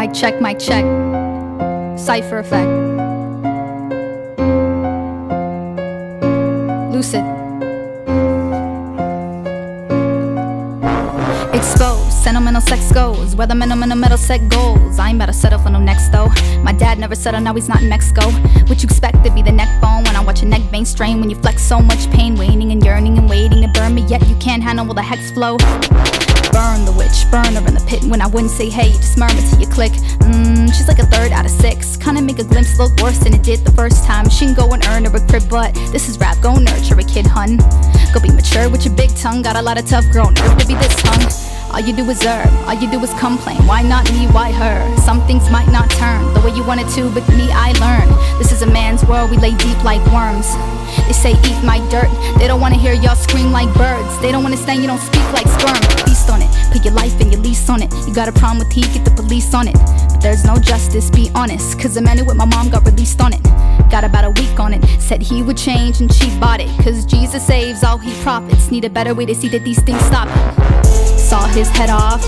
Mic check, mic check. Cypher effect. Lucid. Exposed, sentimental sex goes. Whether minimum in the metal set goals. I ain't to settle for no next though. My dad never settled, now he's not in Mexico. What you expect to be the neck bone when I watch a neck vein strain? When you flex so much pain, waiting and yearning and waiting to burn me, yet you can't handle all the hex flow. Burn the witch, burn her in the pit when I wouldn't say hey, just murmur till you click. Mmm, she's like a third out of six. Kinda make a glimpse look worse than it did the first time. She can go and earn her a crib, but this is rap, go nurture a kid, hun. Go be mature with your big tongue, got a lot of tough girl nerve to be this hung. All you do is herb, all you do is complain. Why not me, why her? Some things might not turn the way you wanted to, but me, I learn. This is a man's world, we lay deep like worms. They say eat my dirt, they don't wanna hear y'all scream like birds. They don't wanna understand you don't speak like sperm. Put your life and your lease on it. You got a problem with heat, get the police on it. But there's no justice, be honest. Cause the man with my mom got released on it. Got about a week on it, said he would change and she bought it. Cause Jesus saves all he profits. Need a better way to see that these things stop Saw his head off.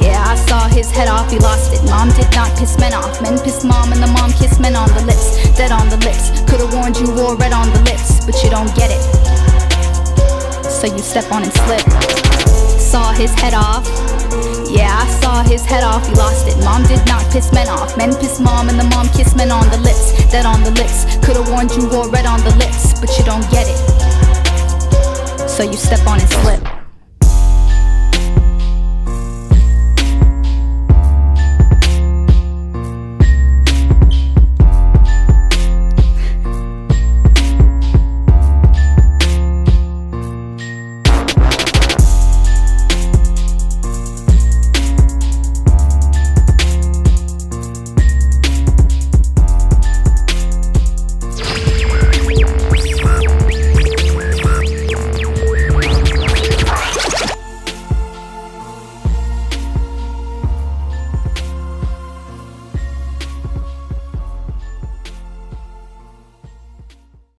Yeah, I saw his head off, he lost it. Mom did not piss men off. Men piss mom and the mom kiss men on the lips. Dead on the lips. Could've warned you wore red on the lips, but you don't get it. So you step on and slip. His head off. Yeah, I saw his head off, he lost it. Mom did not piss men off. Men piss mom and the mom kiss men on the lips. Dead on the lips. Could've warned you wore red on the lips, but you don't get it. So you step on and slip.